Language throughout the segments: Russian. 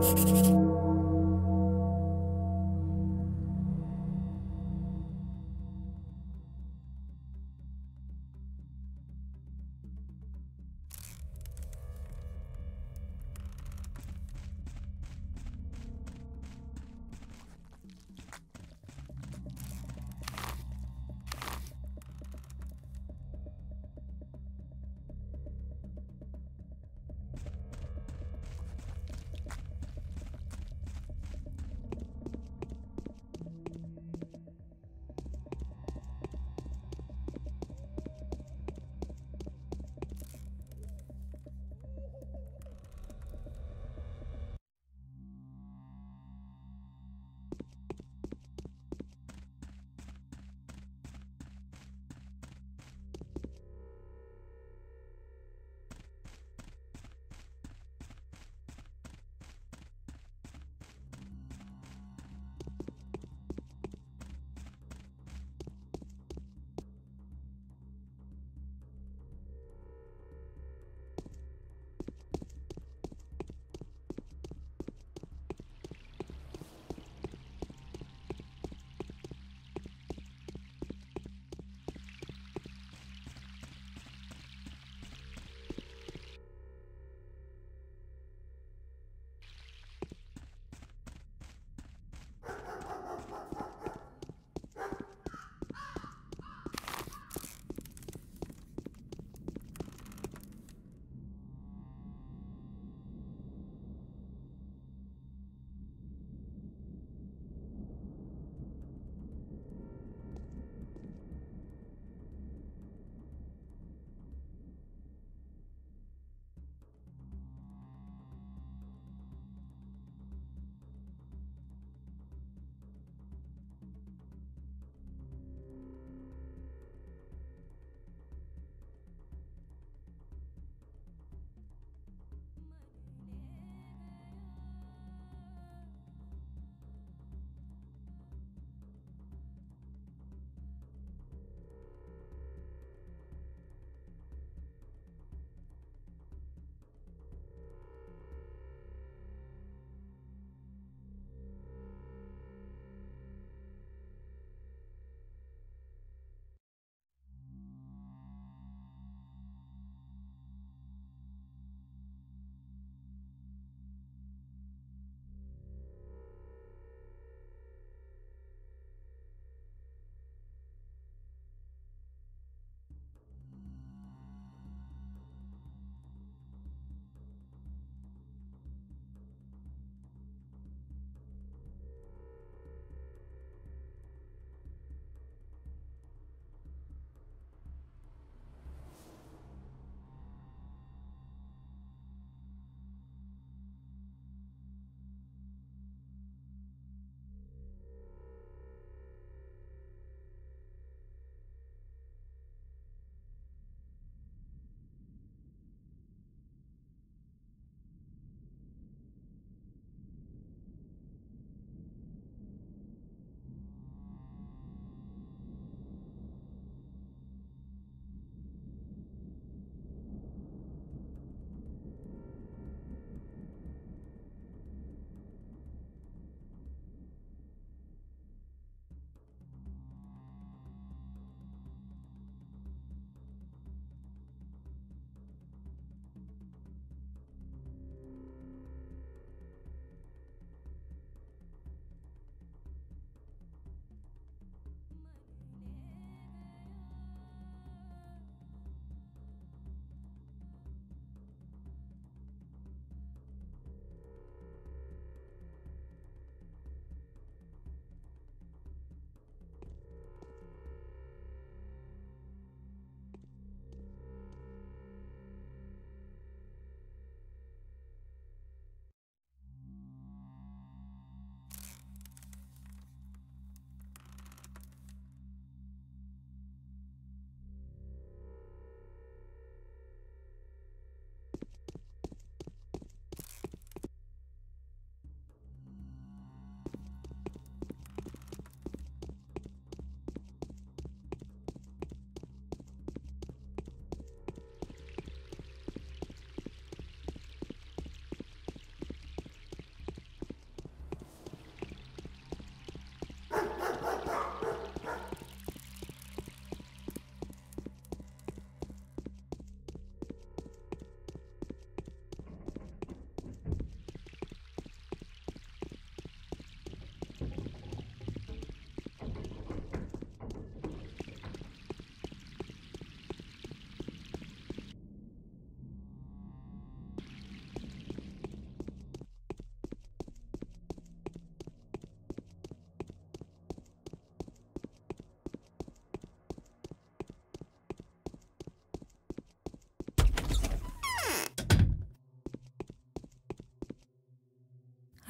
you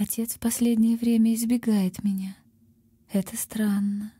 Отец в последнее время избегает меня. Это странно.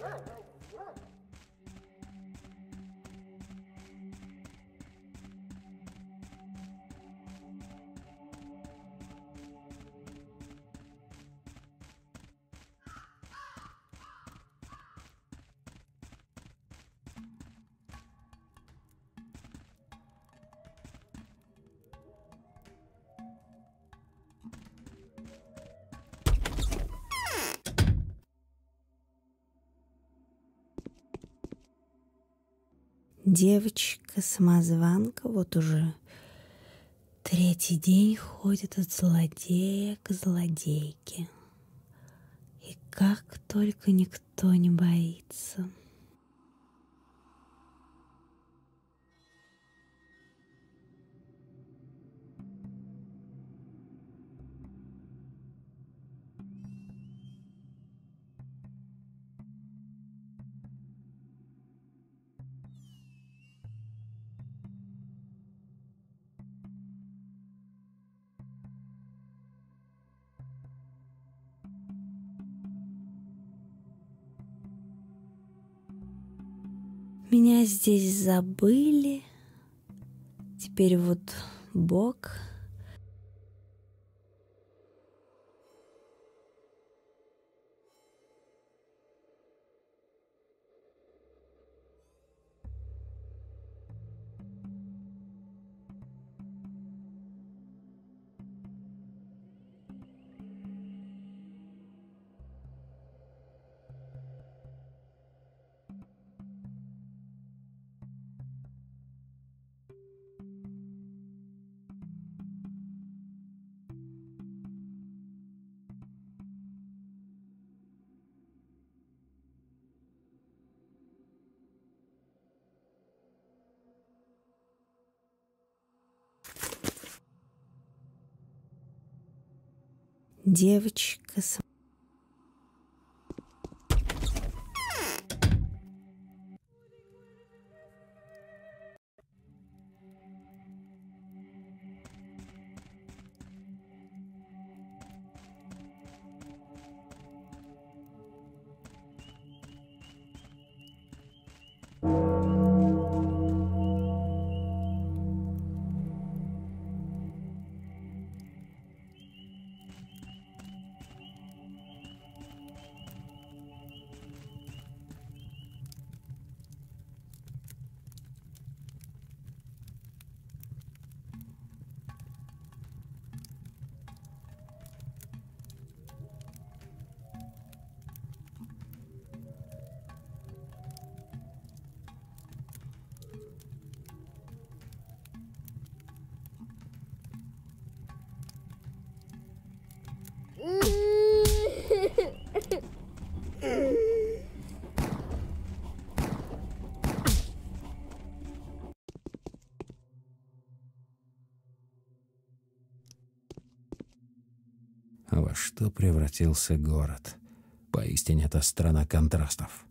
Whoa. Девочка-самозванка вот уже третий день ходит от злодея к злодейке. И как только никто не боится. Здесь забыли. Теперь вот Бог девочка с превратился город? Поистине это страна контрастов.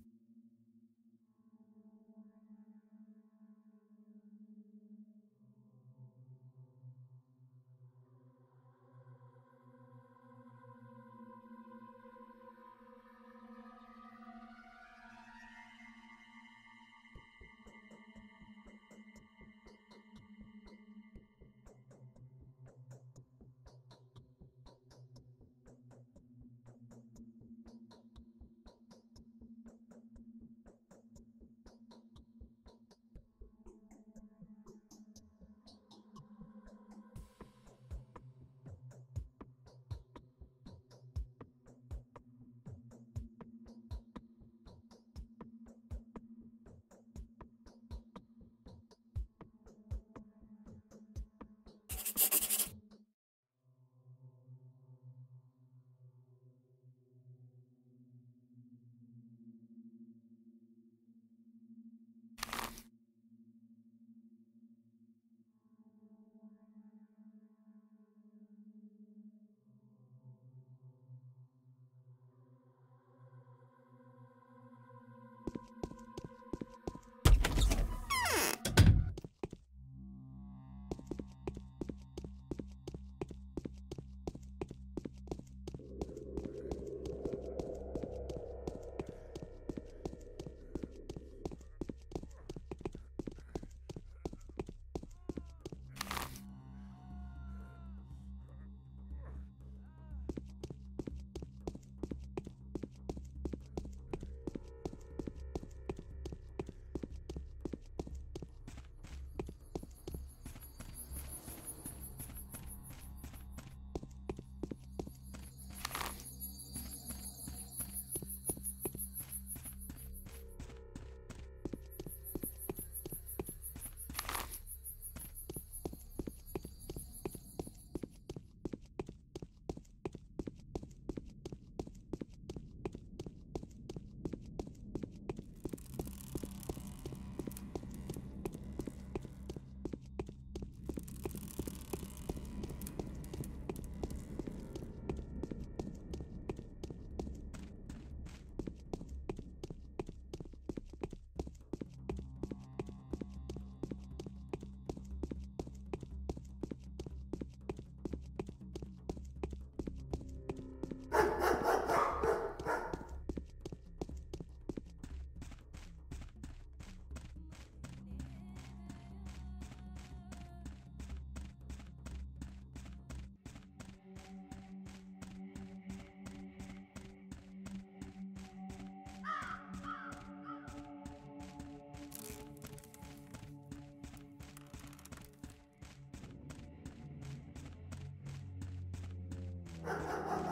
Ha ha ha ha!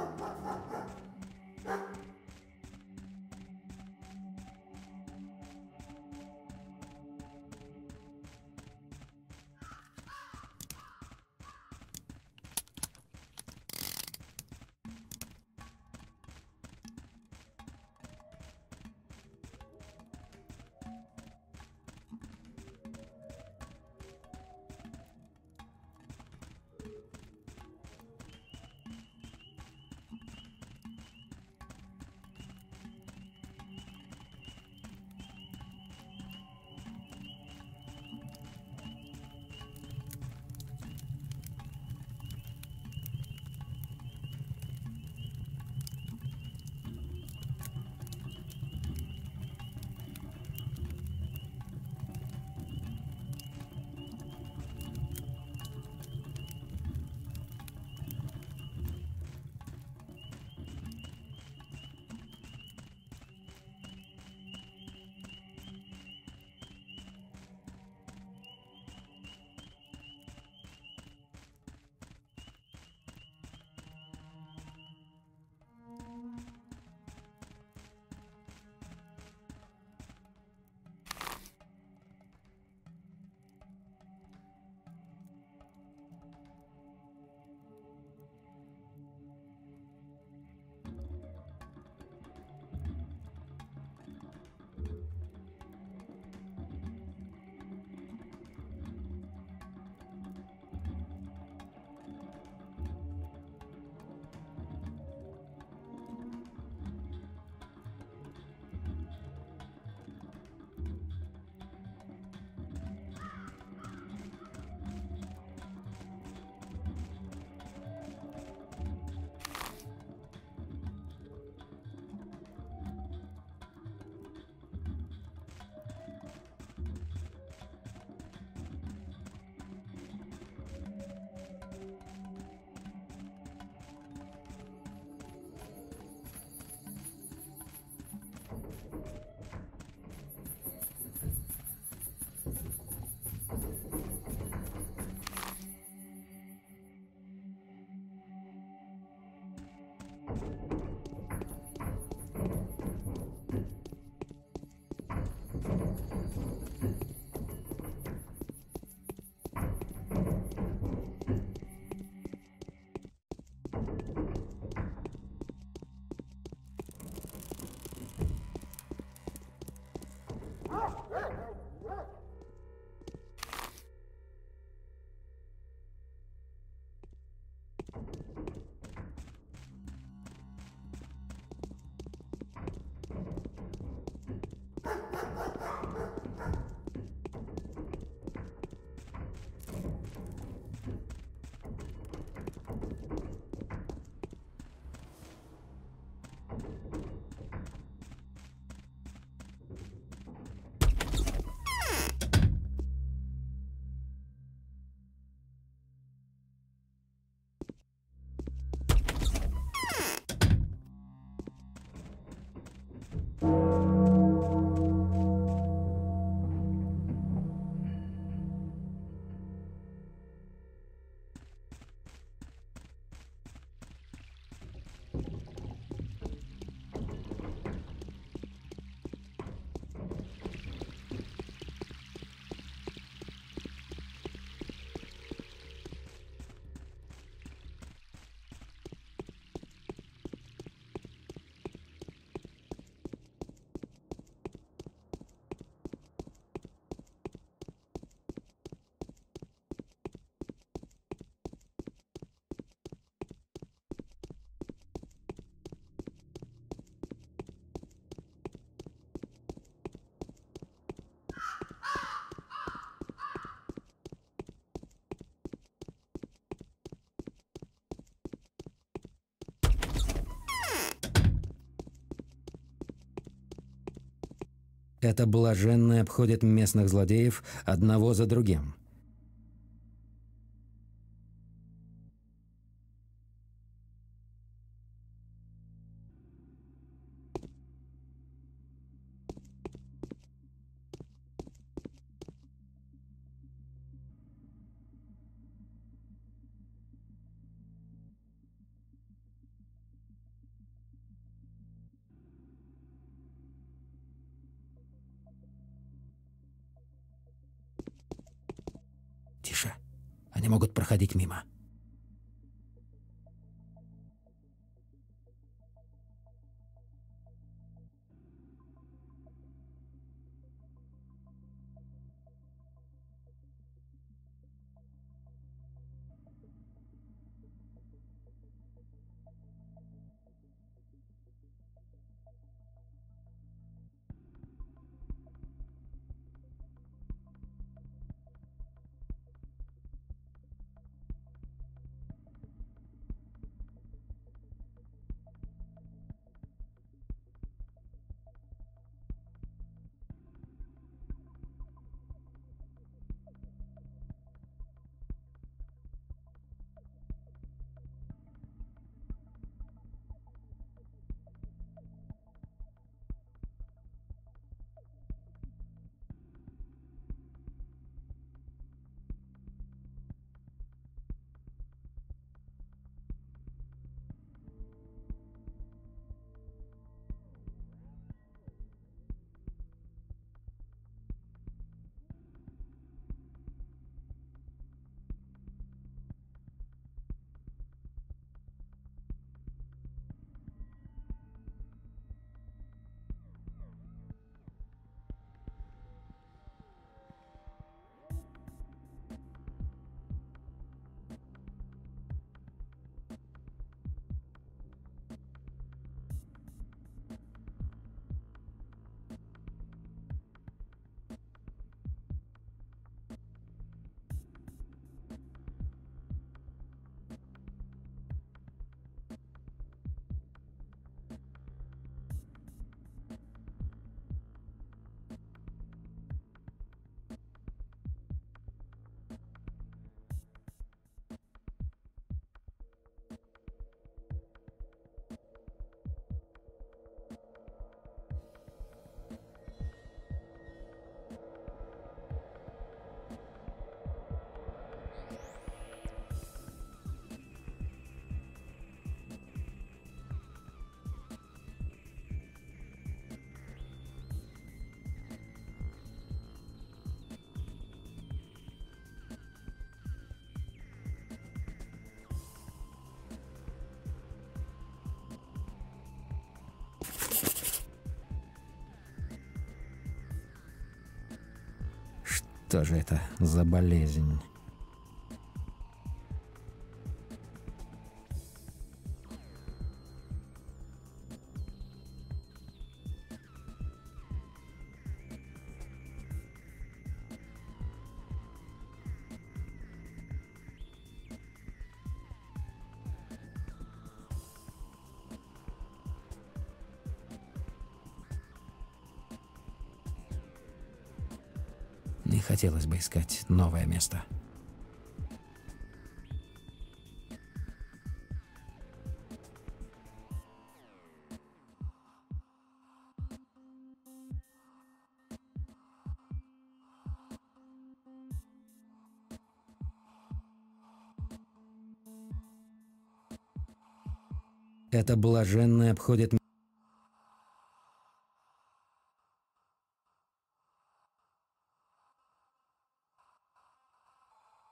Это блаженные обходят местных злодеев одного за другим. Что же это за болезнь? Хотелось бы искать новое место. Это блаженное обходит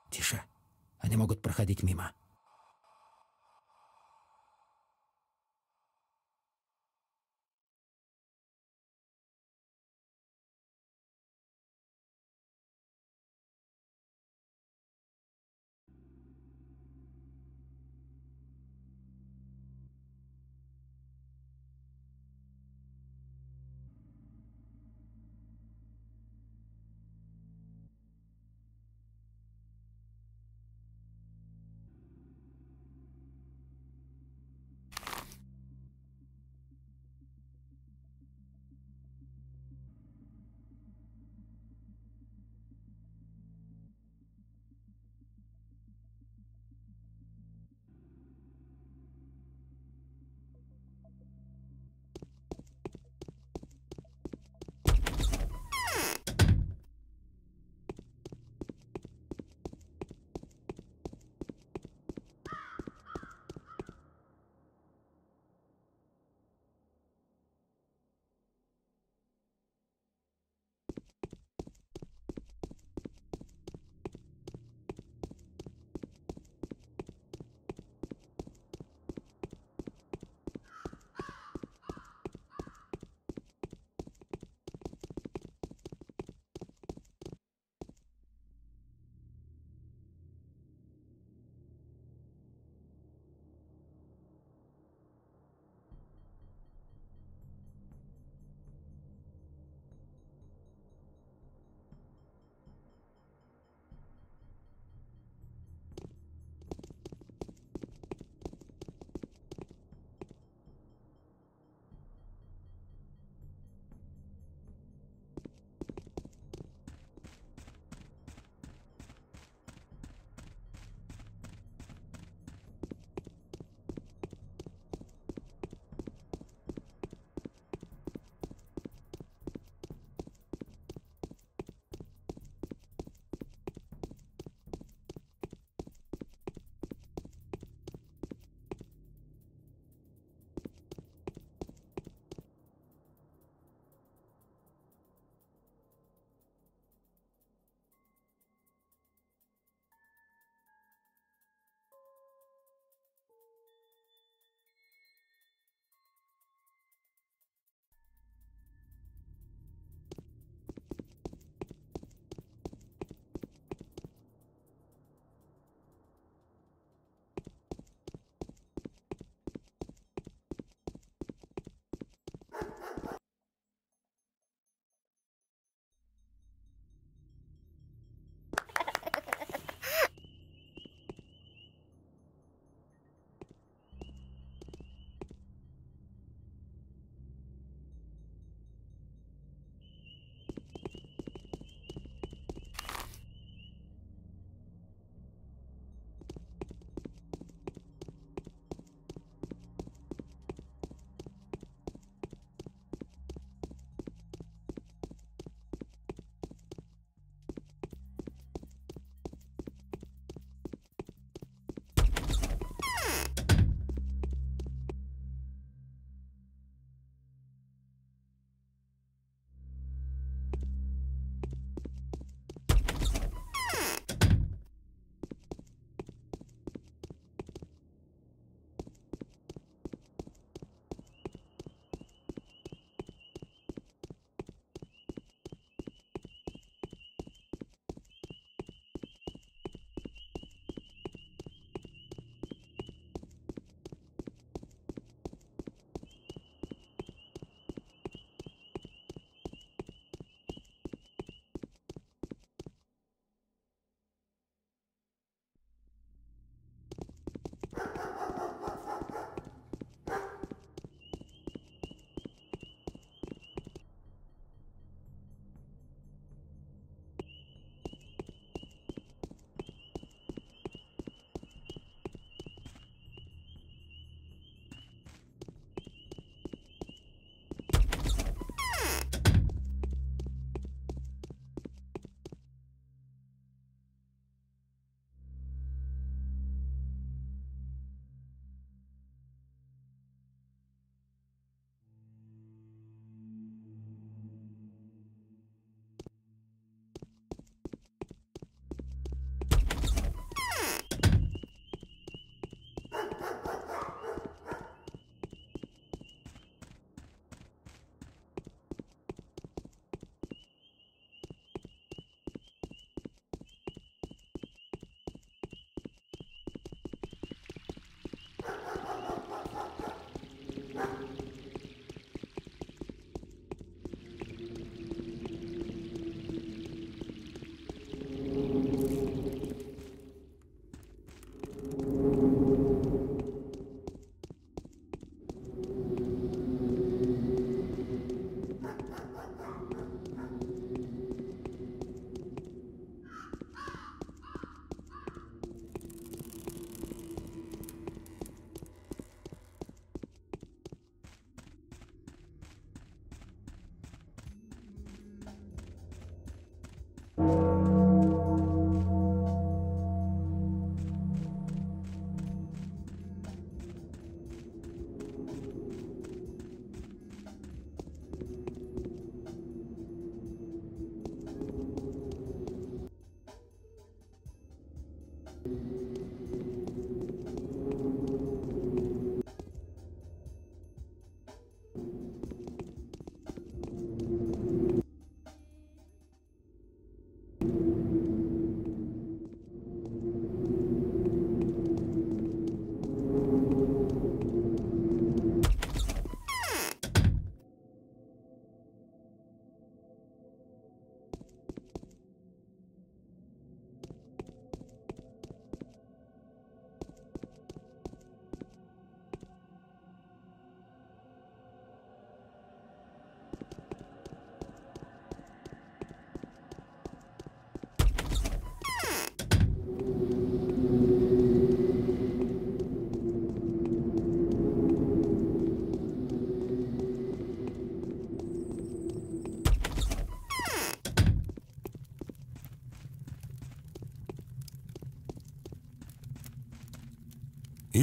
Тише. Они могут проходить мимо.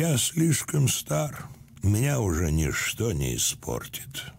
Я слишком стар. Меня уже ничто не испортит.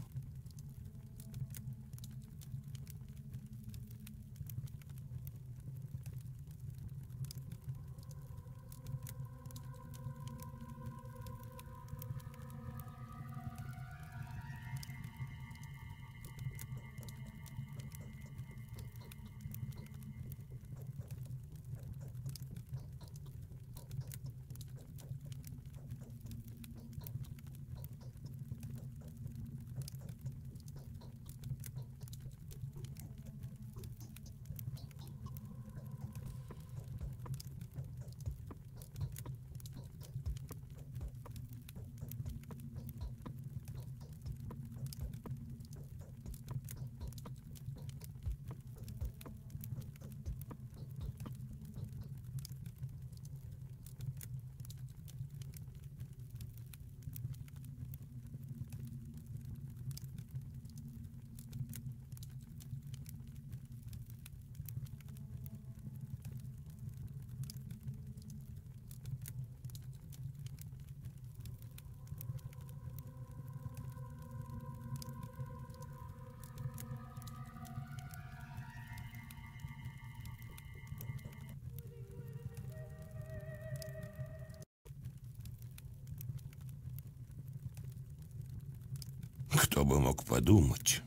Кто бы мог подумать,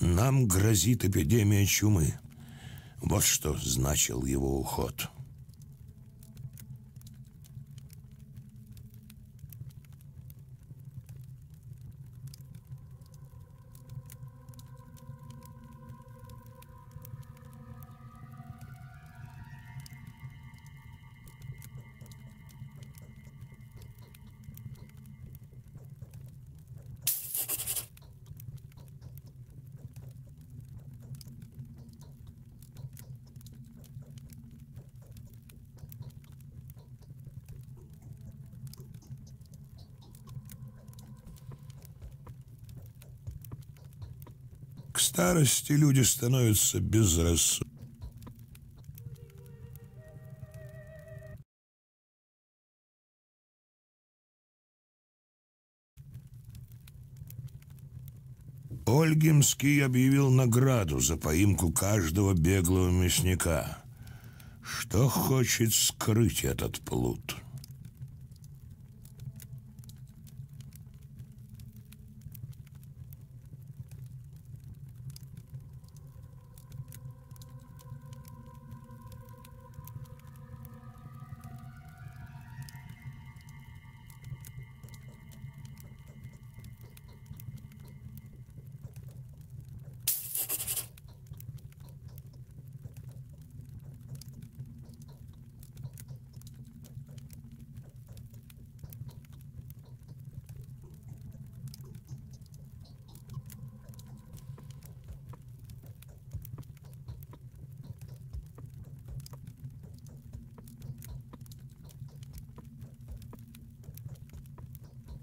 нам грозит эпидемия чумы. Вот что значил его уход. Старости люди становятся безрассудными. Ольгинский объявил награду за поимку каждого беглого мясника. Что хочет скрыть этот плут?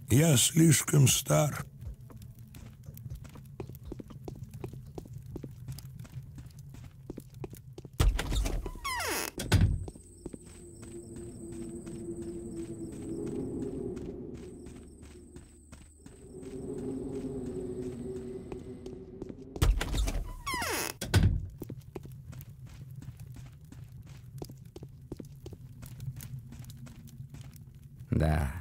Я слишком стар. Да.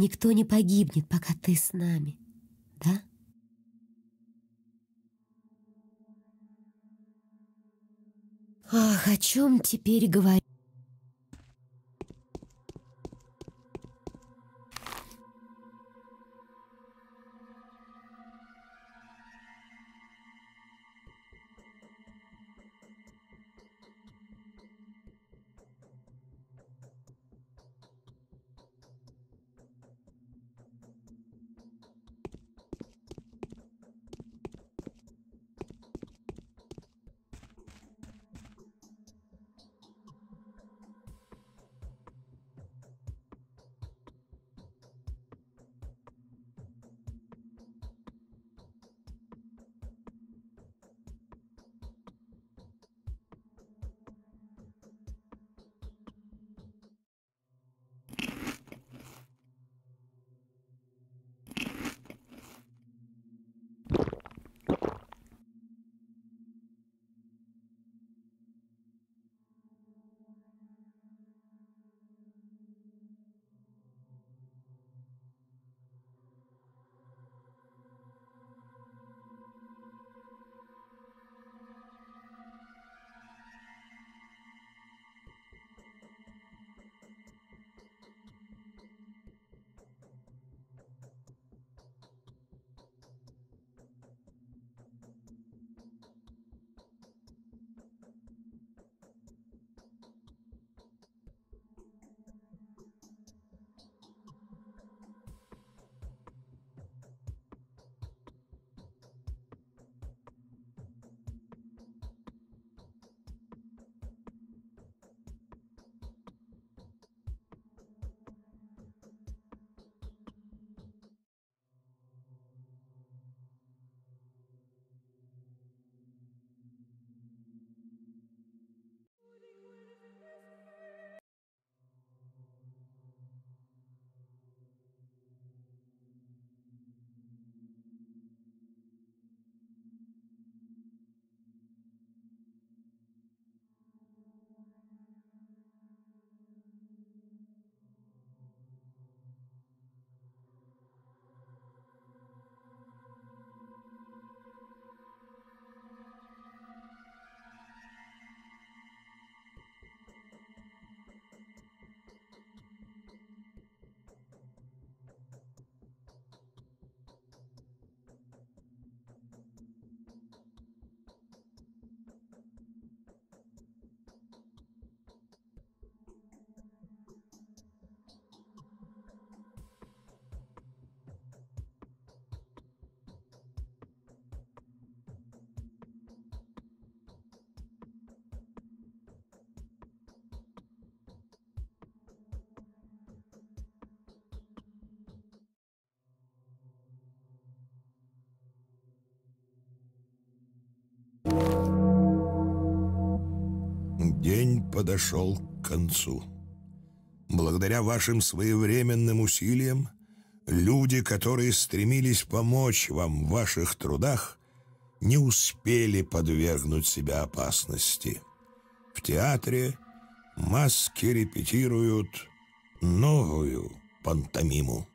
Никто не погибнет, пока ты с нами. да? Ах, о чем теперь говорить? День подошел к концу. Благодаря вашим своевременным усилиям, люди, которые стремились помочь вам в ваших трудах, не успели подвергнуть себя опасности. В театре маски репетируют новую пантомиму.